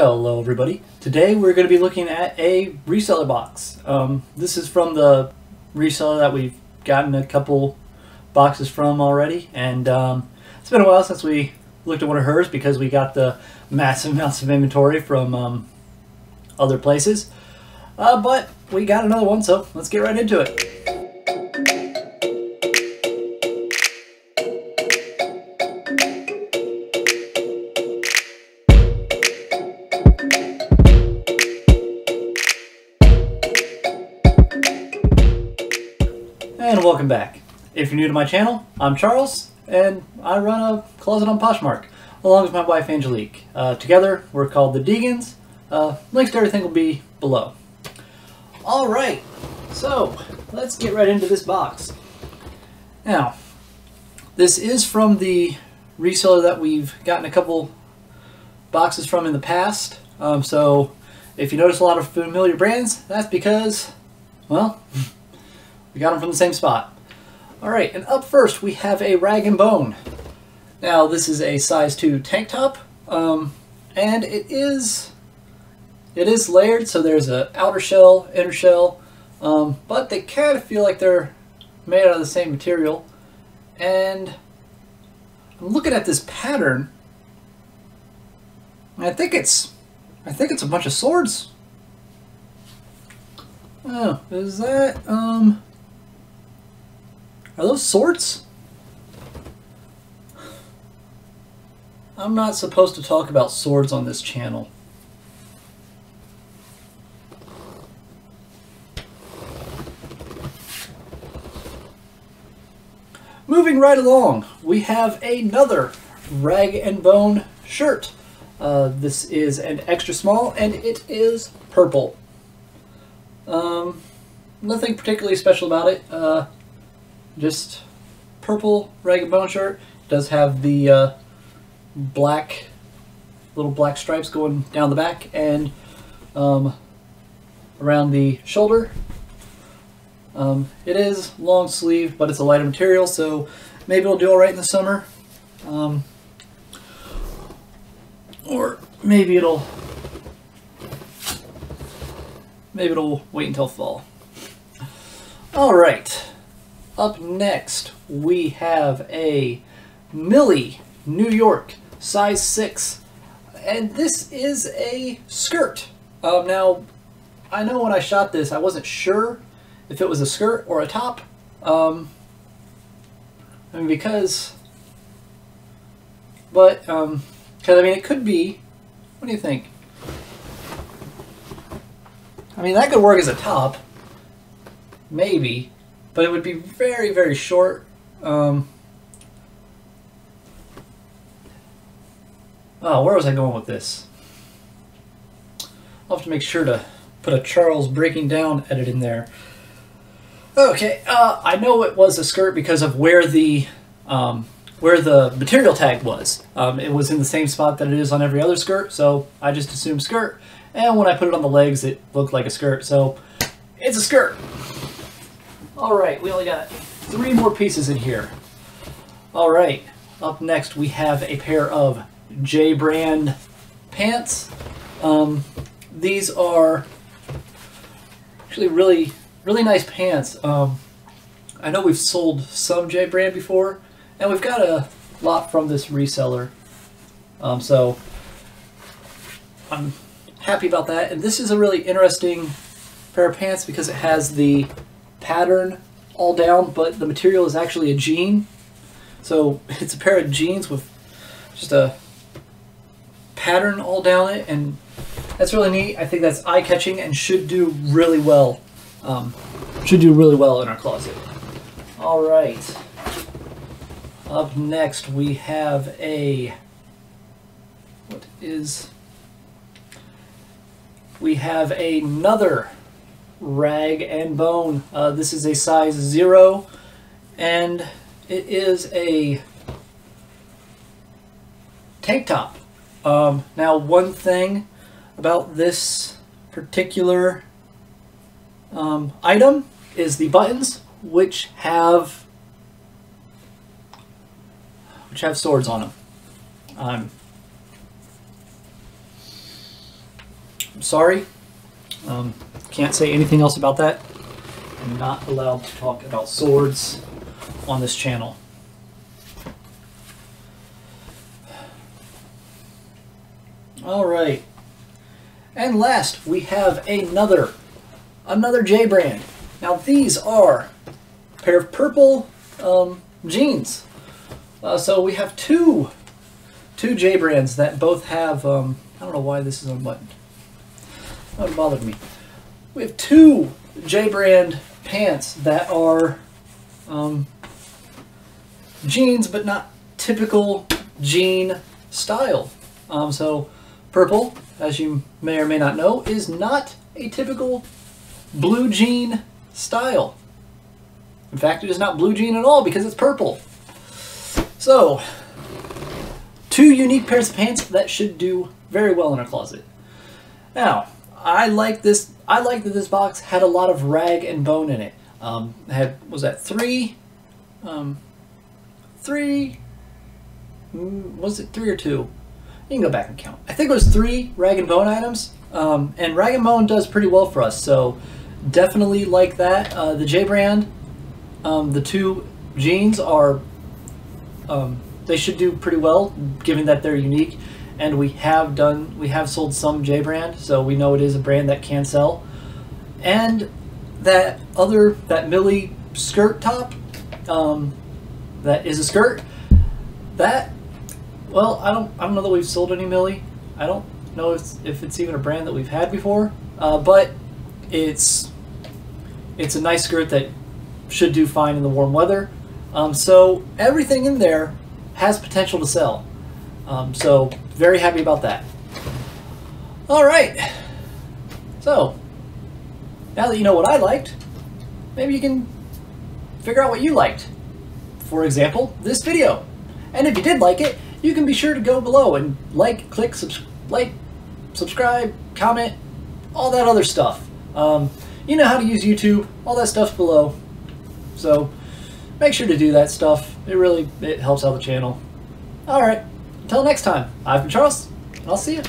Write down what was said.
Hello everybody. Today we're going to be looking at a reseller box. Um, this is from the reseller that we've gotten a couple boxes from already and um, it's been a while since we looked at one of hers because we got the massive amounts of inventory from um, other places. Uh, but we got another one so let's get right into it. And welcome back. If you're new to my channel, I'm Charles, and I run a closet on Poshmark, along with my wife Angelique. Uh, together, we're called the Degens. Uh, links to everything will be below. Alright, so let's get right into this box. Now, this is from the reseller that we've gotten a couple boxes from in the past. Um, so if you notice a lot of familiar brands, that's because, well, We got them from the same spot. All right, and up first we have a Rag and Bone. Now this is a size 2 tank top, um, and it is it is layered, so there's a outer shell, inner shell, um, but they kind of feel like they're made out of the same material. And I'm looking at this pattern, I think it's I think it's a bunch of swords. Oh, is that um are those swords? I'm not supposed to talk about swords on this channel. Moving right along, we have another Rag and Bone shirt. Uh, this is an extra small and it is purple. Um, nothing particularly special about it. Uh, just purple rag and bone shirt. Does have the uh, black, little black stripes going down the back and um, around the shoulder. Um, it is long sleeve, but it's a lighter material, so maybe it'll do all right in the summer. Um, or maybe it'll maybe it'll wait until fall. All right. Up next, we have a Milly New York size 6. And this is a skirt. Um, now, I know when I shot this, I wasn't sure if it was a skirt or a top. Um, I mean, because... But, um, because, I mean, it could be... What do you think? I mean, that could work as a top. Maybe but it would be very, very short. Um, oh, where was I going with this? I'll have to make sure to put a Charles breaking down edit in there. Okay, uh, I know it was a skirt because of where the um, where the material tag was. Um, it was in the same spot that it is on every other skirt, so I just assumed skirt. And when I put it on the legs, it looked like a skirt, so it's a skirt. All right, we only got three more pieces in here. All right, up next we have a pair of J brand pants. Um, these are actually really, really nice pants. Um, I know we've sold some J brand before, and we've got a lot from this reseller. Um, so I'm happy about that. And this is a really interesting pair of pants because it has the pattern all down, but the material is actually a jean. So it's a pair of jeans with just a pattern all down it, and that's really neat. I think that's eye-catching and should do really well. Um, should do really well in our closet. All right. Up next, we have a what is we have another rag and bone. Uh, this is a size zero and it is a tank top. Um, now one thing about this particular um, item is the buttons which have which have swords on them. Um, which, sorry, um, can't say anything else about that. I'm not allowed to talk about swords on this channel. All right. And last, we have another, another J brand. Now these are a pair of purple um, jeans. Uh, so we have two, two J brands that both have. Um, I don't know why this is unbuttoned. That bothered me. We have two J brand pants that are um, jeans, but not typical jean style. Um, so purple, as you may or may not know, is not a typical blue jean style. In fact, it is not blue jean at all because it's purple. So, two unique pairs of pants that should do very well in a closet. Now, I like this. I like that this box had a lot of rag and bone in it. Um, had was that three, um, three. mm, Was it three or two? You can go back and count. I think it was three rag and bone items, um, and rag and bone does pretty well for us. So definitely like that. Uh, the J brand, um, the two jeans are um, they should do pretty well given that they're unique and we have done we have sold some J brand so we know it is a brand that can sell. And that other that Milly skirt top um, that is a skirt that well I don't I don't know that we've sold any Milly. I don't know if, if it's even a brand that we've had before uh, but it's it's a nice skirt that should do fine in the warm weather. Um, so everything in there has potential to sell. Um, so very happy about that. All right. So now that you know what I liked, maybe you can figure out what you liked. For example, this video. And if you did like it, you can be sure to go below and like, click, subs like, subscribe, comment, all that other stuff. Um, you know how to use YouTube, all that stuff's below. So make sure to do that stuff. It really it helps out the channel. All right, until next time, I've been Charles, and I'll see you.